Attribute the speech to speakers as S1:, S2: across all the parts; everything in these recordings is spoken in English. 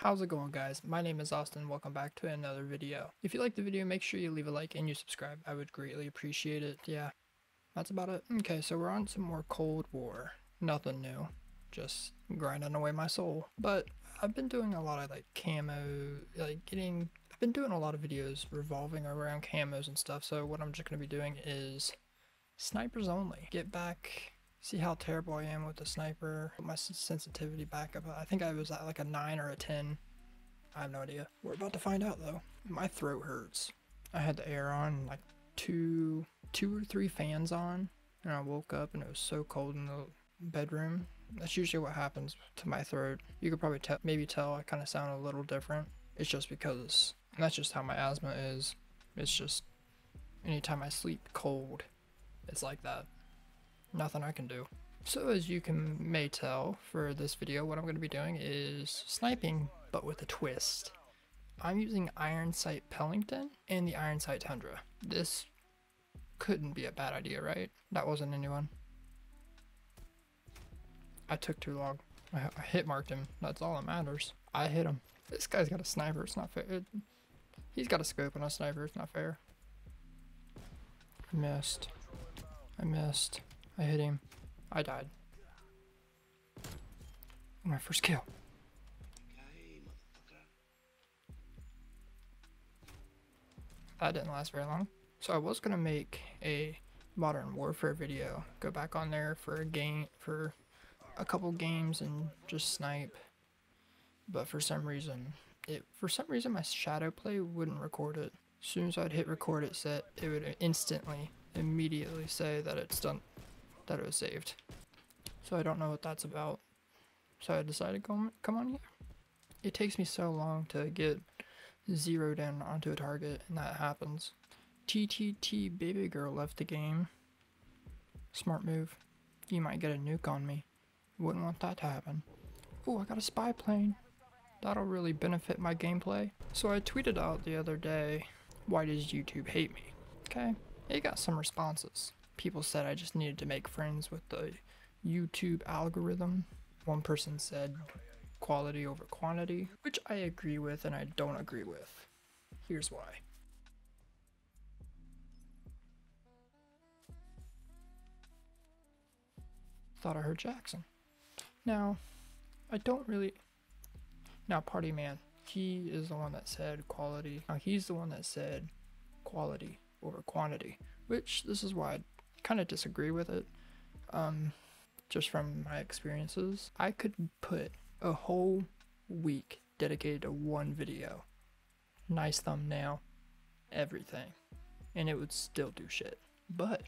S1: How's it going guys? My name is Austin, welcome back to another video. If you like the video, make sure you leave a like and you subscribe. I would greatly appreciate it. Yeah, that's about it. Okay, so we're on some more Cold War. Nothing new. Just grinding away my soul. But I've been doing a lot of like camo, like getting, I've been doing a lot of videos revolving around camos and stuff. So what I'm just going to be doing is snipers only. Get back see how terrible I am with the sniper. Put my sensitivity back up. I think I was at like a 9 or a 10. I have no idea. We're about to find out though. My throat hurts. I had the air on, like two, two or three fans on, and I woke up and it was so cold in the bedroom. That's usually what happens to my throat. You could probably tell, maybe tell I kind of sound a little different. It's just because that's just how my asthma is. It's just anytime I sleep cold, it's like that nothing I can do. So as you can may tell for this video, what I'm going to be doing is sniping, but with a twist. I'm using Iron Sight Pelington and the Iron Sight Tundra. This couldn't be a bad idea, right? That wasn't anyone. I took too long. I, I hit marked him. That's all that matters. I hit him. This guy's got a sniper. It's not fair. It, he's got a scope and a sniper. It's not fair. I missed. I missed. I hit him. I died. My first kill. That didn't last very long. So I was gonna make a Modern Warfare video. Go back on there for a game for a couple games and just snipe. But for some reason, it for some reason my ShadowPlay wouldn't record it. As soon as I'd hit record it set, it would instantly, immediately say that it's done that it was saved. So I don't know what that's about. So I decided to come, on here. It takes me so long to get zeroed in onto a target, and that happens. TTT baby girl left the game. Smart move. You might get a nuke on me. Wouldn't want that to happen. Oh, I got a spy plane. That'll really benefit my gameplay. So I tweeted out the other day, why does YouTube hate me? Okay, it got some responses people said I just needed to make friends with the YouTube algorithm. One person said quality over quantity, which I agree with and I don't agree with. Here's why. Thought I heard Jackson. Now, I don't really. Now, Party Man, he is the one that said quality. Now, he's the one that said quality over quantity, which this is why I kind of disagree with it. Um, just from my experiences, I could put a whole week dedicated to one video, nice thumbnail, everything, and it would still do shit. But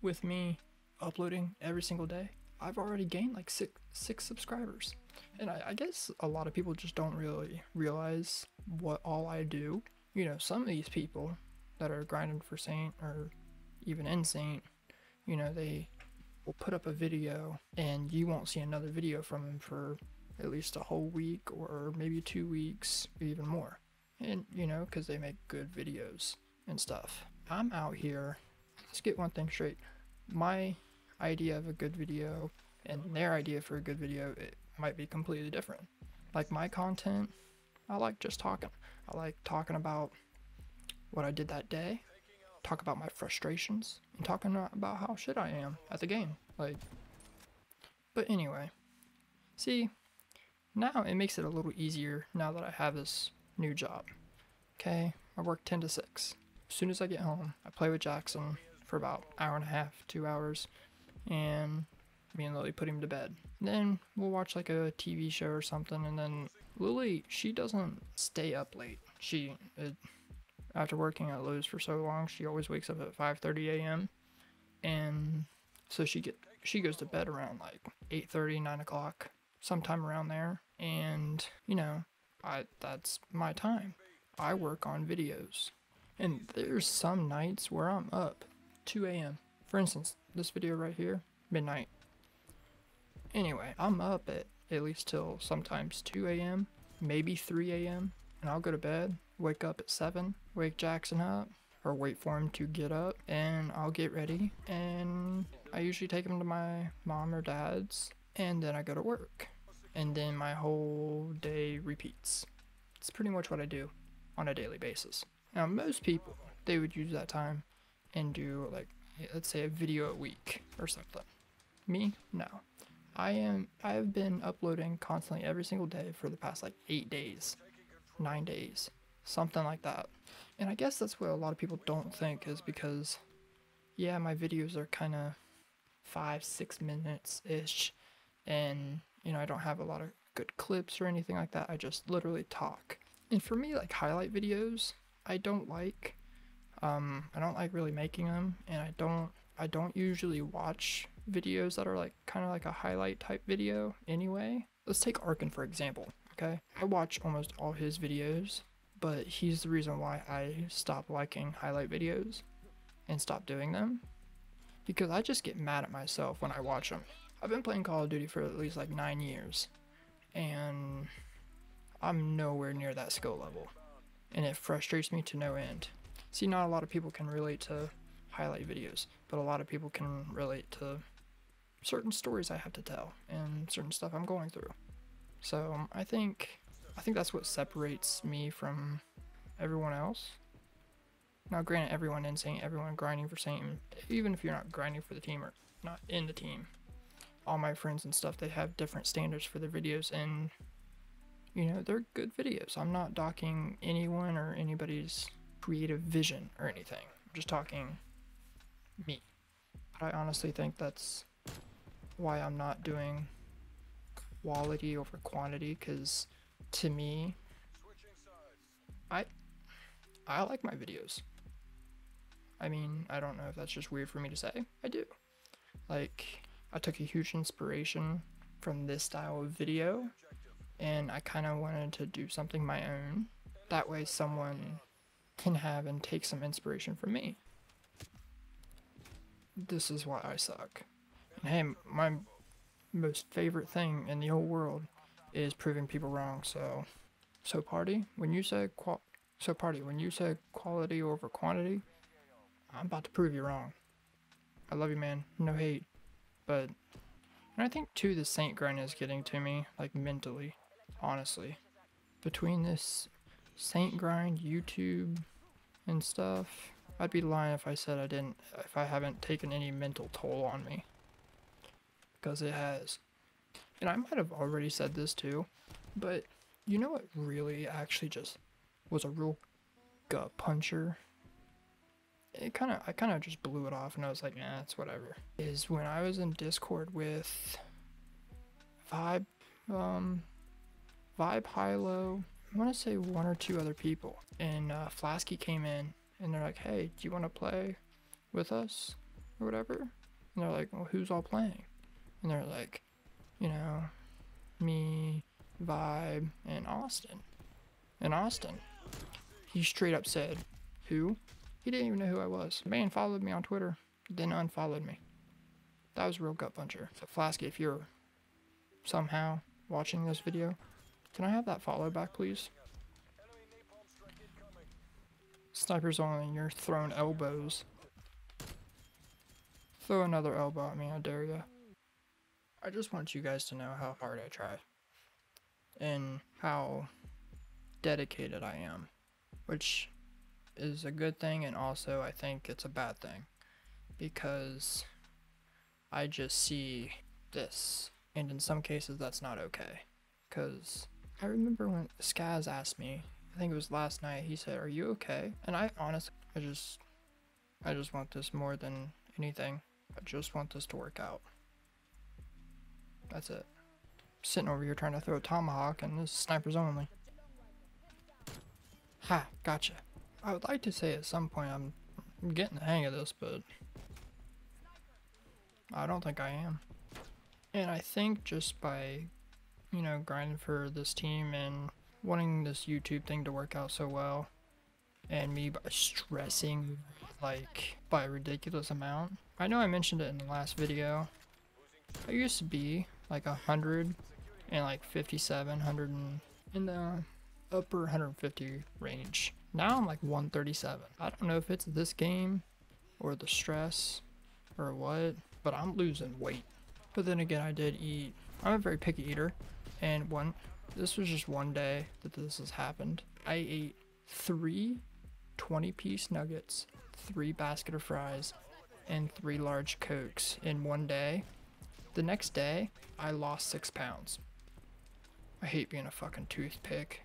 S1: with me uploading every single day, I've already gained like six six subscribers. And I, I, guess a lot of people just don't really realize what all I do. You know, some of these people that are grinding for Saint or even in Saint you know, they will put up a video and you won't see another video from them for at least a whole week or maybe two weeks even more. And, you know, because they make good videos and stuff. I'm out here, let's get one thing straight. My idea of a good video and their idea for a good video, it might be completely different. Like my content, I like just talking. I like talking about what I did that day, talk about my frustrations and talking about how shit I am at the game. Like, but anyway, see, now it makes it a little easier now that I have this new job. Okay, I work 10 to 6. As soon as I get home, I play with Jackson for about hour and a half, two hours, and me and Lily put him to bed. then we'll watch like a TV show or something, and then Lily, she doesn't stay up late. She, it, after working at Lowe's for so long, she always wakes up at 5:30 a.m. and so she get she goes to bed around like 8:30, 9 o'clock, sometime around there. And you know, I that's my time. I work on videos, and there's some nights where I'm up 2 a.m. For instance, this video right here, midnight. Anyway, I'm up at at least till sometimes 2 a.m., maybe 3 a.m., and I'll go to bed wake up at 7, wake Jackson up, or wait for him to get up, and I'll get ready, and I usually take him to my mom or dad's, and then I go to work. and then my whole day repeats. It's pretty much what I do on a daily basis. Now, most people, they would use that time and do like, let's say a video a week or something. Me? No. I am, I have been uploading constantly every single day for the past like eight days, nine days, something like that. And I guess that's what a lot of people don't think is because, yeah, my videos are kind of five, six minutes ish, and you know, I don't have a lot of good clips or anything like that. I just literally talk. And for me, like highlight videos, I don't like. Um, I don't like really making them, and I don't. I don't usually watch videos that are like kind of like a highlight type video anyway. Let's take Arkin for example. Okay, I watch almost all his videos, but he's the reason why I stopped liking highlight videos and stopped doing them because I just get mad at myself when I watch them. I've been playing Call of Duty for at least like nine years, and I'm nowhere near that skill level, and it frustrates me to no end. See, not a lot of people can relate to highlight videos, but a lot of people can relate to certain stories I have to tell and certain stuff I'm going through. So I think I think that's what separates me from everyone else. Now, granted, everyone in saying everyone grinding for Saint, even if you're not grinding for the team or not in the team, all my friends and stuff, they have different standards for their videos, and you know they're good videos. I'm not docking anyone or anybody's creative vision or anything. I'm just talking me. But I honestly think that's why I'm not doing quality over quantity because to me I I like my videos. I mean, I don't know if that's just weird for me to say. I do. Like I took a huge inspiration from this style of video and I kind of wanted to do something my own. That way someone can have and take some inspiration from me. This is why I suck. And hey, my most favorite thing in the whole world is proving people wrong. So, so party, when you say so party, when you say quality over quantity, I'm about to prove you wrong. I love you, man. No hate, but and I think too the Saint grind is getting to me, like mentally, honestly. Between this Saint grind, YouTube, and stuff, I'd be lying if I said I didn't, if I haven't taken any mental toll on me because it has. And I might have already said this too, but you know what really actually just was a real gut puncher? It kind of, I kind of just blew it off and I was like, nah, it's whatever. Is when I was in Discord with Vibe, um, Vibe Hilo, I want to say one or two other people, and uh, Flasky came in and they're like, hey, do you want to play with us or whatever? And they're like, well, who's all playing? and they're like, you know, me, Vibe, and Austin. And Austin, he straight up said, who? He didn't even know who I was. Man followed me on Twitter, then unfollowed me. That was a real gut puncher. So Flasky, if you're somehow watching this video, can I have that follow back, please? Snipers on, you're throwing elbows. Throw another elbow at me, I dare ya. I just want you guys to know how hard I try and how dedicated I am, which is a good thing, and also I think it's a bad thing because I just see this, and in some cases, that's not okay. Because I remember when Skaz asked me, I think it was last night, he said, Are you okay? And I honestly, I just, I just want this more than anything. I just want this to work out. That's it. Sitting over here trying to throw a tomahawk and this snipers only. Ha, gotcha. I would like to say at some point I'm getting the hang of this, but I don't think I am. And I think just by, you know, grinding for this team and wanting this YouTube thing to work out so well, and me by stressing like by a ridiculous amount. I know I mentioned it in the last video. I used to be like 100 and like 57, 100 and in the upper 150 range. Now I'm like 137. I don't know if it's this game or the stress or what, but I'm losing weight. But then again, I did eat. I'm a very picky eater. And one, this was just one day that this has happened. I ate three 20 piece nuggets, three basket of fries, and three large cokes in one day. The next day, I lost six pounds. I hate being a fucking toothpick.